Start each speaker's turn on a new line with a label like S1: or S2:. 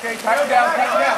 S1: Okay, tighten down, tighten down.